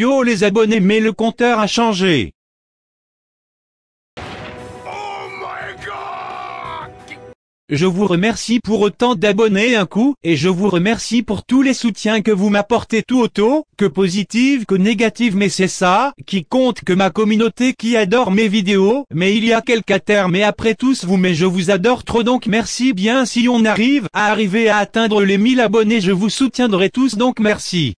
Yo les abonnés mais le compteur a changé. Je vous remercie pour autant d'abonnés un coup, et je vous remercie pour tous les soutiens que vous m'apportez tout auto, que positive que négative mais c'est ça, qui compte que ma communauté qui adore mes vidéos, mais il y a quelques termes mais après tous vous mais je vous adore trop donc merci bien si on arrive à arriver à atteindre les 1000 abonnés je vous soutiendrai tous donc merci.